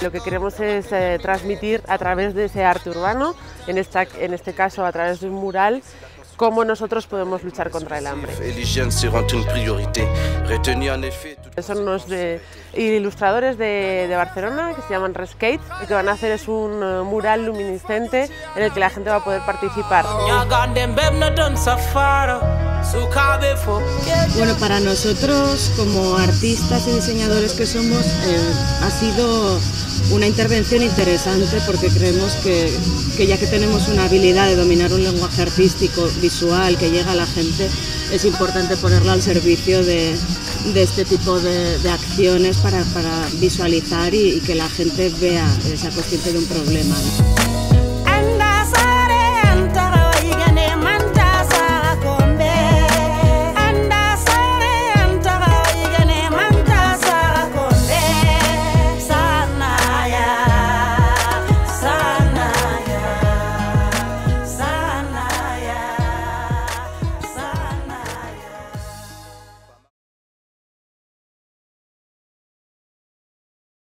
Lo que queremos es eh, transmitir a través de ese arte urbano, en, esta, en este caso a través de un mural, cómo nosotros podemos luchar contra el hambre. La higiene será una prioridad. Retenir en efecto. Son unos ilustradores de, Barcelona que se llaman Rescate lo que van a hacer es un uh, mural luminiscente en el que la gente va a poder participar. Bueno, para nosotros como artistas y diseñadores que somos eh, ha sido una intervención interesante porque creemos que, que, ya que tenemos una habilidad de dominar un lenguaje artístico visual que llega a la gente, es importante ponerlo al servicio de, de este tipo de, de acciones para, para visualizar y, y, que la gente vea, sea consciente de un problema.